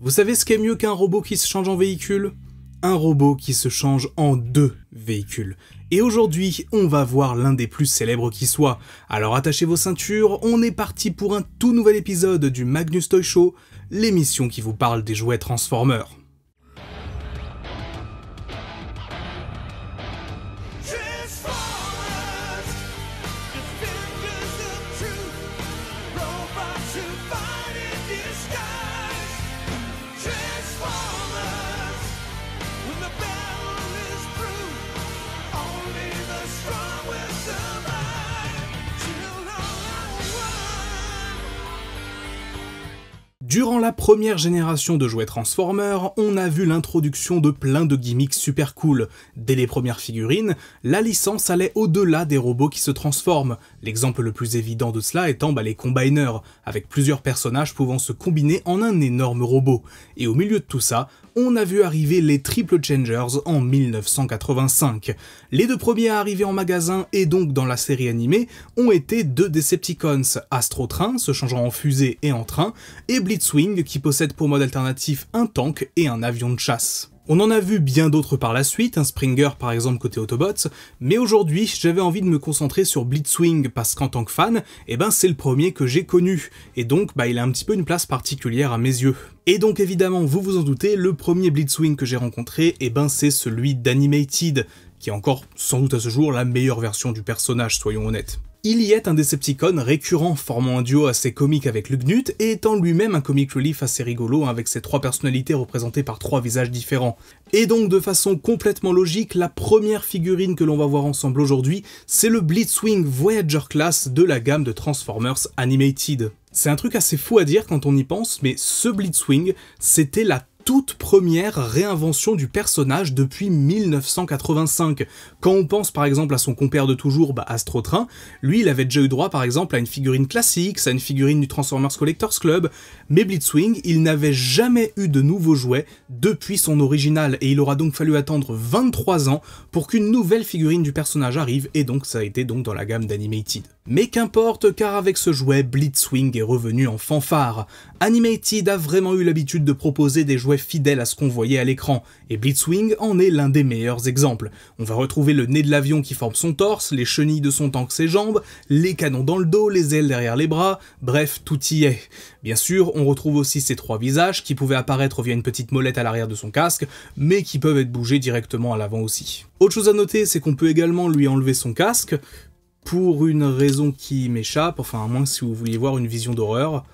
Vous savez ce qu'est mieux qu'un robot qui se change en véhicule? Un robot qui se change en deux véhicules. Et aujourd'hui, on va voir l'un des plus célèbres qui soit. Alors attachez vos ceintures, on est parti pour un tout nouvel épisode du Magnus Toy Show, l'émission qui vous parle des jouets Transformers. Durant la première génération de jouets Transformers, on a vu l'introduction de plein de gimmicks super cool. Dès les premières figurines, la licence allait au-delà des robots qui se transforment. L'exemple le plus évident de cela étant bah, les Combiners, avec plusieurs personnages pouvant se combiner en un énorme robot. Et au milieu de tout ça, on a vu arriver les Triple Changers en 1985. Les deux premiers à arriver en magasin et donc dans la série animée ont été deux Decepticons, Astro Train se changeant en fusée et en train, et Blitzwing qui possède pour mode alternatif un tank et un avion de chasse. On en a vu bien d'autres par la suite, un Springer par exemple côté Autobots, mais aujourd'hui j'avais envie de me concentrer sur Blitzwing parce qu'en tant que fan, eh ben c'est le premier que j'ai connu, et donc bah il a un petit peu une place particulière à mes yeux. Et donc évidemment, vous vous en doutez, le premier Blitzwing que j'ai rencontré, eh ben c'est celui d'Animated, qui est encore sans doute à ce jour la meilleure version du personnage, soyons honnêtes. Il y est un Decepticon récurrent, formant un duo assez comique avec Lugnut et étant lui-même un comic relief assez rigolo avec ses trois personnalités représentées par trois visages différents. Et donc de façon complètement logique, la première figurine que l'on va voir ensemble aujourd'hui, c'est le Blitzwing Voyager Class de la gamme de Transformers Animated. C'est un truc assez fou à dire quand on y pense, mais ce Blitzwing, c'était la toute première réinvention du personnage depuis 1985. Quand on pense par exemple à son compère de toujours, bah Astro Train, lui il avait déjà eu droit par exemple à une figurine classique, à une figurine du Transformers Collectors Club, mais Blitzwing, il n'avait jamais eu de nouveau jouet depuis son original et il aura donc fallu attendre 23 ans pour qu'une nouvelle figurine du personnage arrive et donc ça a été donc dans la gamme d'Animated. Mais qu'importe car avec ce jouet, Blitzwing est revenu en fanfare. Animated a vraiment eu l'habitude de proposer des jouets fidèles à ce qu'on voyait à l'écran, et Blitzwing en est l'un des meilleurs exemples. On va retrouver le nez de l'avion qui forme son torse, les chenilles de son tank ses jambes, les canons dans le dos, les ailes derrière les bras, bref, tout y est. Bien sûr, on retrouve aussi ses trois visages qui pouvaient apparaître via une petite molette à l'arrière de son casque, mais qui peuvent être bougés directement à l'avant aussi. Autre chose à noter, c'est qu'on peut également lui enlever son casque, pour une raison qui m'échappe, enfin à moins si vous vouliez voir une vision d'horreur.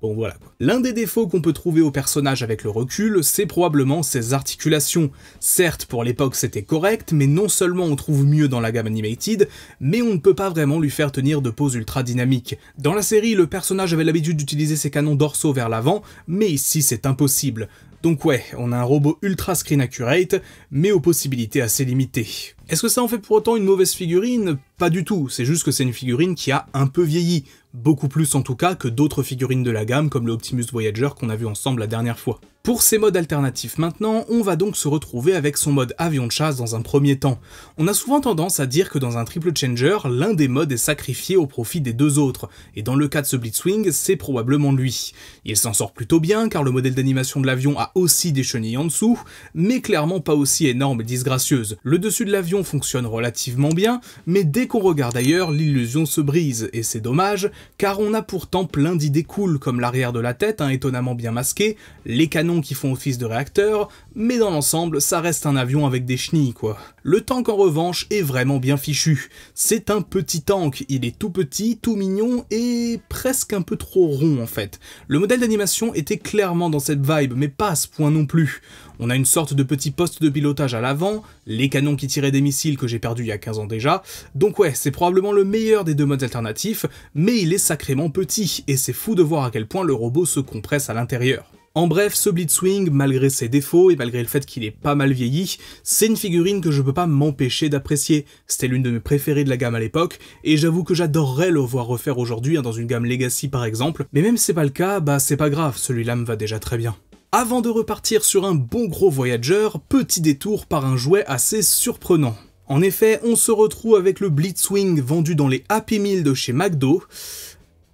Bon voilà. L'un des défauts qu'on peut trouver au personnage avec le recul, c'est probablement ses articulations. Certes, pour l'époque c'était correct, mais non seulement on trouve mieux dans la gamme animated, mais on ne peut pas vraiment lui faire tenir de poses ultra dynamiques. Dans la série, le personnage avait l'habitude d'utiliser ses canons dorsaux vers l'avant, mais ici c'est impossible. Donc ouais, on a un robot ultra screen accurate, mais aux possibilités assez limitées. Est-ce que ça en fait pour autant une mauvaise figurine? Pas du tout, c'est juste que c'est une figurine qui a un peu vieilli, beaucoup plus en tout cas que d'autres figurines de la gamme comme le Optimus Voyager qu'on a vu ensemble la dernière fois. Pour ces modes alternatifs maintenant, on va donc se retrouver avec son mode avion de chasse dans un premier temps. On a souvent tendance à dire que dans un triple changer, l'un des modes est sacrifié au profit des deux autres, et dans le cas de ce Blitzwing, c'est probablement lui. Il s'en sort plutôt bien car le modèle d'animation de l'avion a aussi des chenilles en dessous, mais clairement pas aussi énorme et disgracieuse. Le dessus de l'avion fonctionne relativement bien, mais dès qu'on regarde ailleurs, l'illusion se brise, et c'est dommage, car on a pourtant plein d'idées cool, comme l'arrière de la tête, hein, étonnamment bien masqué, les canons qui font office de réacteur, mais dans l'ensemble, ça reste un avion avec des chenilles, quoi. Le tank, en revanche, est vraiment bien fichu. C'est un petit tank, il est tout petit, tout mignon, et presque un peu trop rond, en fait. Le modèle d'animation était clairement dans cette vibe, mais pas à ce point non plus. On a une sorte de petit poste de pilotage à l'avant, les canons qui tiraient des missiles que j'ai perdus il y a 15 ans déjà, donc ouais, c'est probablement le meilleur des deux modes alternatifs, mais il est sacrément petit, et c'est fou de voir à quel point le robot se compresse à l'intérieur. En bref, ce Blitzwing, malgré ses défauts et malgré le fait qu'il est pas mal vieilli, c'est une figurine que je peux pas m'empêcher d'apprécier. C'était l'une de mes préférées de la gamme à l'époque, et j'avoue que j'adorerais le voir refaire aujourd'hui hein, dans une gamme Legacy par exemple, mais même si c'est pas le cas, bah c'est pas grave, celui-là me va déjà très bien. Avant de repartir sur un bon gros Voyager, petit détour par un jouet assez surprenant. En effet, on se retrouve avec le Blitzwing vendu dans les Happy Meal de chez McDo,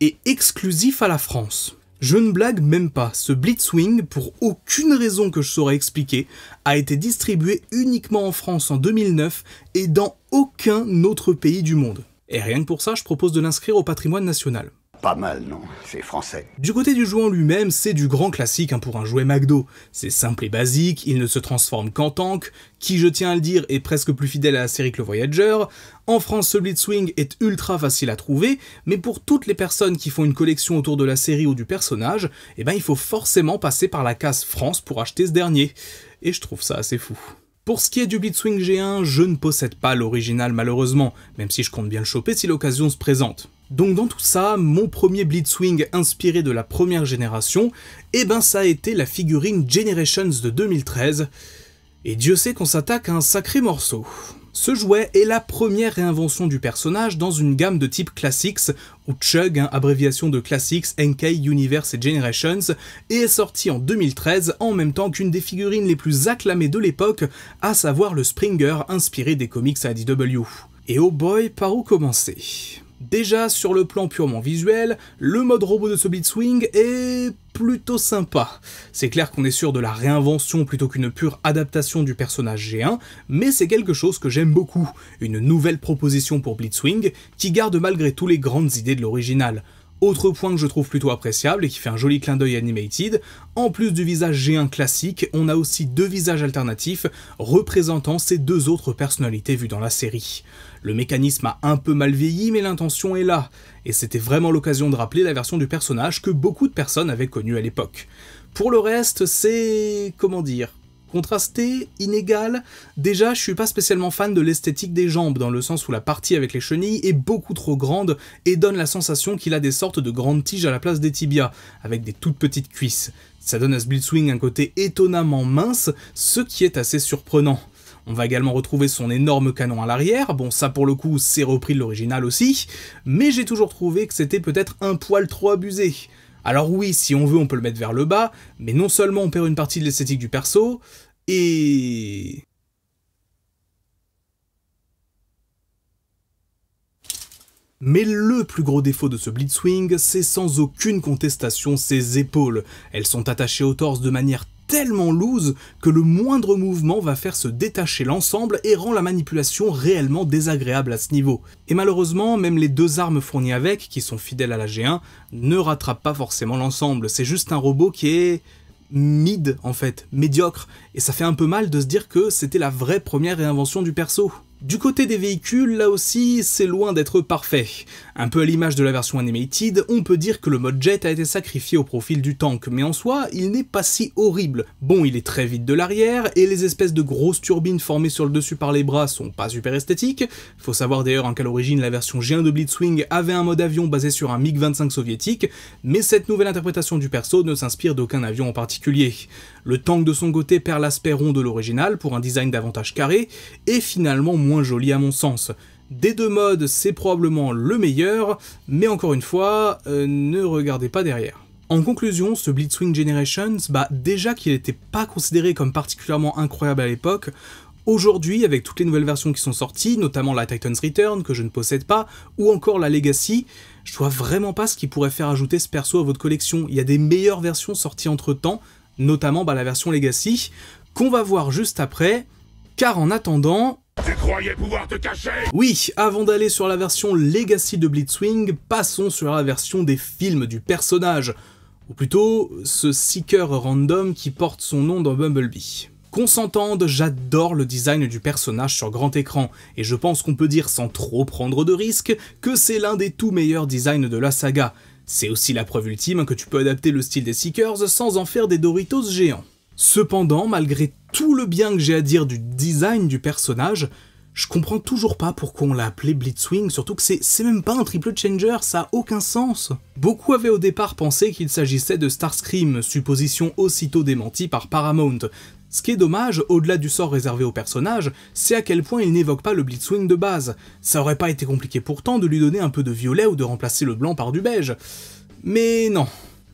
et exclusif à la France. Je ne blague même pas, ce Blitzwing, pour aucune raison que je saurais expliquer, a été distribué uniquement en France en 2009 et dans aucun autre pays du monde. Et rien que pour ça, je propose de l'inscrire au patrimoine national. Pas mal, non C'est français. Du côté du jouet lui-même, c'est du grand classique hein, pour un jouet McDo. C'est simple et basique, il ne se transforme qu'en tank, qui je tiens à le dire est presque plus fidèle à la série que le Voyager. En France, ce Blitzwing est ultra facile à trouver, mais pour toutes les personnes qui font une collection autour de la série ou du personnage, eh ben il faut forcément passer par la case France pour acheter ce dernier. Et je trouve ça assez fou. Pour ce qui est du Blitzwing G1, je ne possède pas l'original malheureusement, même si je compte bien le choper si l'occasion se présente. Donc dans tout ça, mon premier Blitzwing inspiré de la première génération, eh ben ça a été la figurine Generations de 2013, et Dieu sait qu'on s'attaque à un sacré morceau. Ce jouet est la première réinvention du personnage dans une gamme de type Classics, ou Chug, hein, abréviation de Classics, NK, Universe et Generations, et est sorti en 2013 en même temps qu'une des figurines les plus acclamées de l'époque, à savoir le Springer inspiré des comics ADW. Et oh boy, par où commencer? Déjà, sur le plan purement visuel, le mode robot de ce Blitzwing est plutôt sympa. C'est clair qu'on est sûr de la réinvention plutôt qu'une pure adaptation du personnage G1, mais c'est quelque chose que j'aime beaucoup, une nouvelle proposition pour Blitzwing qui garde malgré tout les grandes idées de l'original. Autre point que je trouve plutôt appréciable et qui fait un joli clin d'œil animated, en plus du visage G1 classique, on a aussi deux visages alternatifs représentant ces deux autres personnalités vues dans la série. Le mécanisme a un peu mal vieilli mais l'intention est là, et c'était vraiment l'occasion de rappeler la version du personnage que beaucoup de personnes avaient connue à l'époque. Pour le reste, c'est... comment dire contrasté, inégal. Déjà, je suis pas spécialement fan de l'esthétique des jambes, dans le sens où la partie avec les chenilles est beaucoup trop grande et donne la sensation qu'il a des sortes de grandes tiges à la place des tibias, avec des toutes petites cuisses. Ça donne à ce Blitzwing un côté étonnamment mince, ce qui est assez surprenant. On va également retrouver son énorme canon à l'arrière, bon ça pour le coup c'est repris de l'original aussi, mais j'ai toujours trouvé que c'était peut-être un poil trop abusé. Alors oui, si on veut, on peut le mettre vers le bas, mais non seulement on perd une partie de l'esthétique du perso, et... Mais le plus gros défaut de ce Blitzwing, c'est sans aucune contestation ses épaules. Elles sont attachées au torse de manière tellement loose que le moindre mouvement va faire se détacher l'ensemble et rend la manipulation réellement désagréable à ce niveau. Et malheureusement, même les deux armes fournies avec, qui sont fidèles à la G1, ne rattrapent pas forcément l'ensemble. C'est juste un robot qui est mid en fait, médiocre, et ça fait un peu mal de se dire que c'était la vraie première réinvention du perso. Du côté des véhicules, là aussi, c'est loin d'être parfait. Un peu à l'image de la version animated, on peut dire que le mode jet a été sacrifié au profil du tank, mais en soi, il n'est pas si horrible. Bon, il est très vite de l'arrière, et les espèces de grosses turbines formées sur le dessus par les bras sont pas super esthétiques. Faut savoir d'ailleurs qu'à l'origine, la version G1 de Blitzwing avait un mode avion basé sur un MiG-25 soviétique, mais cette nouvelle interprétation du perso ne s'inspire d'aucun avion en particulier. Le tank de son côté perd l'aspect rond de l'original pour un design davantage carré, et finalement moins joli à mon sens. Des deux modes, c'est probablement le meilleur, mais encore une fois, euh, ne regardez pas derrière. En conclusion, ce Blitzwing Generations, bah déjà qu'il n'était pas considéré comme particulièrement incroyable à l'époque, aujourd'hui avec toutes les nouvelles versions qui sont sorties, notamment la Titan's Return que je ne possède pas, ou encore la Legacy, je vois vraiment pas ce qui pourrait faire ajouter ce perso à votre collection. Il y a des meilleures versions sorties entre temps, notamment bah, la version Legacy, qu'on va voir juste après, car en attendant, Oui, avant d'aller sur la version Legacy de Blitzwing, passons sur la version des films du personnage, ou plutôt ce Seeker random qui porte son nom dans Bumblebee. Qu'on s'entende, j'adore le design du personnage sur grand écran, et je pense qu'on peut dire sans trop prendre de risques que c'est l'un des tout meilleurs designs de la saga. C'est aussi la preuve ultime que tu peux adapter le style des Seekers sans en faire des Doritos géants. Cependant, malgré tout le bien que j'ai à dire du design du personnage, je comprends toujours pas pourquoi on l'a appelé Blitzwing, surtout que c'est même pas un triple changer, ça a aucun sens. Beaucoup avaient au départ pensé qu'il s'agissait de Starscream, supposition aussitôt démentie par Paramount. Ce qui est dommage, au-delà du sort réservé au personnage, c'est à quel point il n'évoque pas le Blitzwing de base. Ça aurait pas été compliqué pourtant de lui donner un peu de violet ou de remplacer le blanc par du beige. Mais non.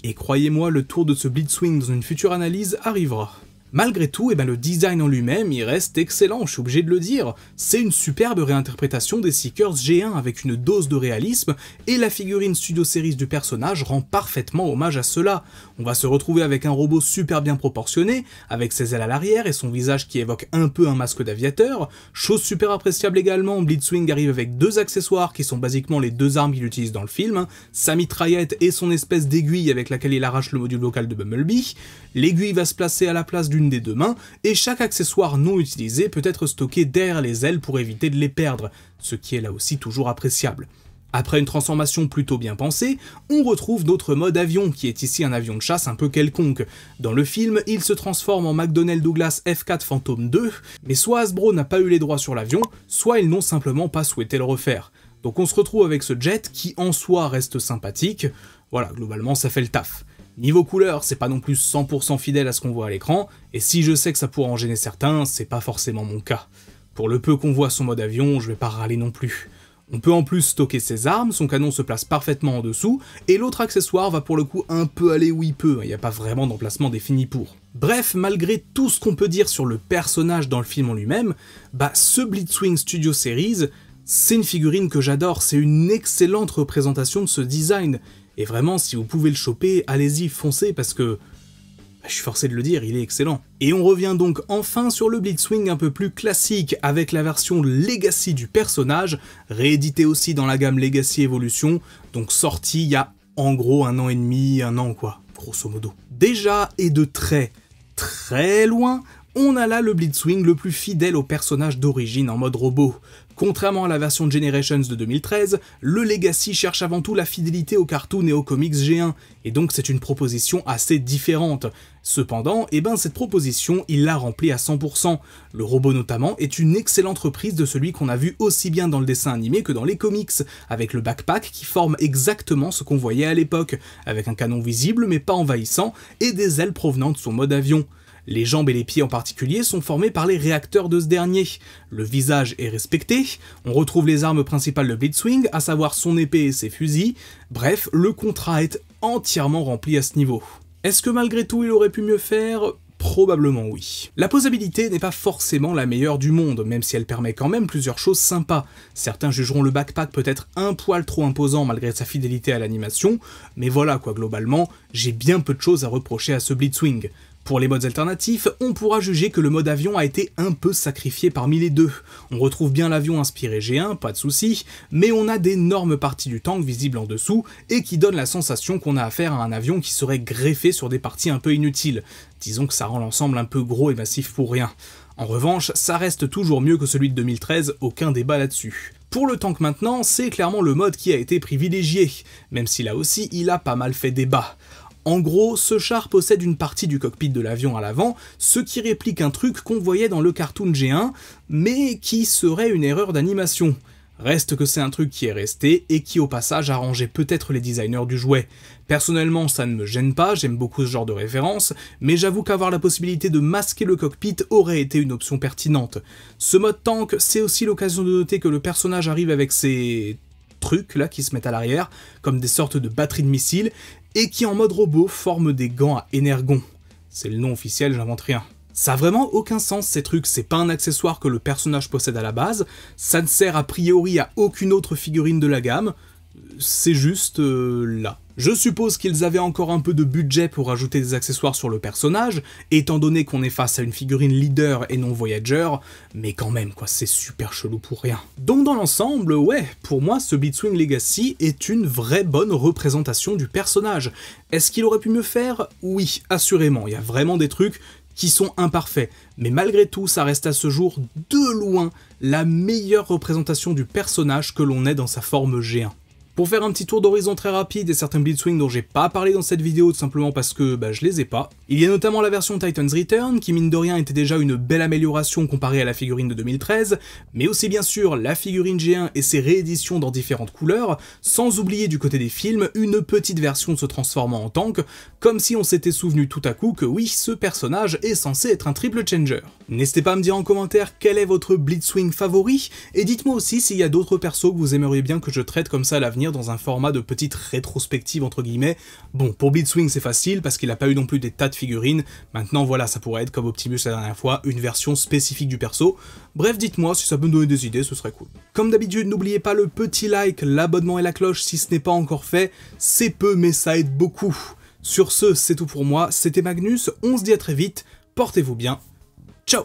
Et croyez-moi, le tour de ce Blitzwing dans une future analyse arrivera. Malgré tout, eh ben, le design en lui-même, il reste excellent, je suis obligé de le dire. C'est une superbe réinterprétation des Seekers G1 avec une dose de réalisme, et la figurine Studio Series du personnage rend parfaitement hommage à cela. On va se retrouver avec un robot super bien proportionné, avec ses ailes à l'arrière et son visage qui évoque un peu un masque d'aviateur. Chose super appréciable également, Blitzwing arrive avec deux accessoires qui sont basiquement les deux armes qu'il utilise dans le film, hein. sa mitraillette et son espèce d'aiguille avec laquelle il arrache le module vocal de Bumblebee. L'aiguille va se placer à la place d'une des deux mains, et chaque accessoire non utilisé peut être stocké derrière les ailes pour éviter de les perdre, ce qui est là aussi toujours appréciable. Après une transformation plutôt bien pensée, on retrouve notre mode avion, qui est ici un avion de chasse un peu quelconque. Dans le film, il se transforme en McDonnell Douglas F4 Phantom 2, mais soit Hasbro n'a pas eu les droits sur l'avion, soit ils n'ont simplement pas souhaité le refaire. Donc on se retrouve avec ce jet qui en soi reste sympathique, voilà, globalement ça fait le taf. Niveau couleur, c'est pas non plus 100% fidèle à ce qu'on voit à l'écran, et si je sais que ça pourrait en gêner certains, c'est pas forcément mon cas. Pour le peu qu'on voit son mode avion, je vais pas râler non plus. On peut en plus stocker ses armes, son canon se place parfaitement en dessous, et l'autre accessoire va pour le coup un peu aller où il peut, il n'y a pas vraiment d'emplacement défini pour. Bref, malgré tout ce qu'on peut dire sur le personnage dans le film en lui-même, bah ce Blitzwing Studio Series, c'est une figurine que j'adore, c'est une excellente représentation de ce design, et vraiment si vous pouvez le choper, allez-y, foncez, parce que bah, je suis forcé de le dire, il est excellent. Et on revient donc enfin sur le Blitzwing un peu plus classique, avec la version Legacy du personnage, réédité aussi dans la gamme Legacy Evolution, donc sorti il y a en gros un an et demi, un an quoi, grosso modo. Déjà, et de très, très loin, on a là le Blitzwing le plus fidèle au personnage d'origine en mode robot. Contrairement à la version Generations de 2013, le Legacy cherche avant tout la fidélité au cartoon et aux comics G1, et donc c'est une proposition assez différente. Cependant, eh ben cette proposition, il l'a remplie à 100%. Le robot notamment est une excellente reprise de celui qu'on a vu aussi bien dans le dessin animé que dans les comics, avec le backpack qui forme exactement ce qu'on voyait à l'époque, avec un canon visible mais pas envahissant, et des ailes provenant de son mode avion. Les jambes et les pieds en particulier sont formés par les réacteurs de ce dernier. Le visage est respecté, on retrouve les armes principales de Blitzwing, à savoir son épée et ses fusils, bref, le contrat est entièrement rempli à ce niveau. Est-ce que malgré tout il aurait pu mieux faire? Probablement oui. La posabilité n'est pas forcément la meilleure du monde, même si elle permet quand même plusieurs choses sympas. Certains jugeront le backpack peut-être un poil trop imposant malgré sa fidélité à l'animation, mais voilà quoi, globalement, j'ai bien peu de choses à reprocher à ce Blitzwing. Pour les modes alternatifs, on pourra juger que le mode avion a été un peu sacrifié parmi les deux. On retrouve bien l'avion inspiré G1, pas de souci, mais on a d'énormes parties du tank visibles en dessous et qui donnent la sensation qu'on a affaire à un avion qui serait greffé sur des parties un peu inutiles. Disons que ça rend l'ensemble un peu gros et massif pour rien. En revanche, ça reste toujours mieux que celui de 2013, aucun débat là-dessus. Pour le tank maintenant, c'est clairement le mode qui a été privilégié, même si là aussi il a pas mal fait débat. En gros, ce char possède une partie du cockpit de l'avion à l'avant, ce qui réplique un truc qu'on voyait dans le cartoon G1, mais qui serait une erreur d'animation. Reste que c'est un truc qui est resté et qui au passage a arrangé peut-être les designers du jouet. Personnellement, ça ne me gêne pas, j'aime beaucoup ce genre de référence, mais j'avoue qu'avoir la possibilité de masquer le cockpit aurait été une option pertinente. Ce mode tank, c'est aussi l'occasion de noter que le personnage arrive avec ses trucs là qui se mettent à l'arrière, comme des sortes de batteries de missiles, et qui en mode robot forment des gants à énergon. C'est le nom officiel, j'invente rien. Ça a vraiment aucun sens ces trucs, c'est pas un accessoire que le personnage possède à la base, ça ne sert a priori à aucune autre figurine de la gamme, c'est juste euh, là. Je suppose qu'ils avaient encore un peu de budget pour ajouter des accessoires sur le personnage, étant donné qu'on est face à une figurine leader et non Voyager, mais quand même quoi, c'est super chelou pour rien. Donc dans l'ensemble, ouais, pour moi ce Blitzwing Legacy est une vraie bonne représentation du personnage. Est-ce qu'il aurait pu mieux faire? Oui, assurément, il y a vraiment des trucs qui sont imparfaits, mais malgré tout ça reste à ce jour de loin la meilleure représentation du personnage que l'on ait dans sa forme G1. Pour faire un petit tour d'horizon très rapide et certains Blitzwing dont j'ai pas parlé dans cette vidéo tout simplement parce que bah, je les ai pas, il y a notamment la version Titan's Return qui mine de rien était déjà une belle amélioration comparée à la figurine de 2013, mais aussi bien sûr la figurine G1 et ses rééditions dans différentes couleurs, sans oublier du côté des films une petite version se transformant en tank, comme si on s'était souvenu tout à coup que oui, ce personnage est censé être un triple changer. N'hésitez pas à me dire en commentaire quel est votre Blitzwing favori, et dites-moi aussi s'il y a d'autres persos que vous aimeriez bien que je traite comme ça à l'avenir venir dans un format de petite rétrospective entre guillemets. Bon, pour Blitzwing c'est facile parce qu'il a pas eu non plus des tas de Maintenant voilà, ça pourrait être comme Optimus la dernière fois, une version spécifique du perso. Bref, dites-moi si ça peut me donner des idées, ce serait cool. Comme d'habitude, n'oubliez pas le petit like, l'abonnement et la cloche si ce n'est pas encore fait. C'est peu mais ça aide beaucoup. Sur ce, c'est tout pour moi, c'était Magnus, on se dit à très vite, portez-vous bien, ciao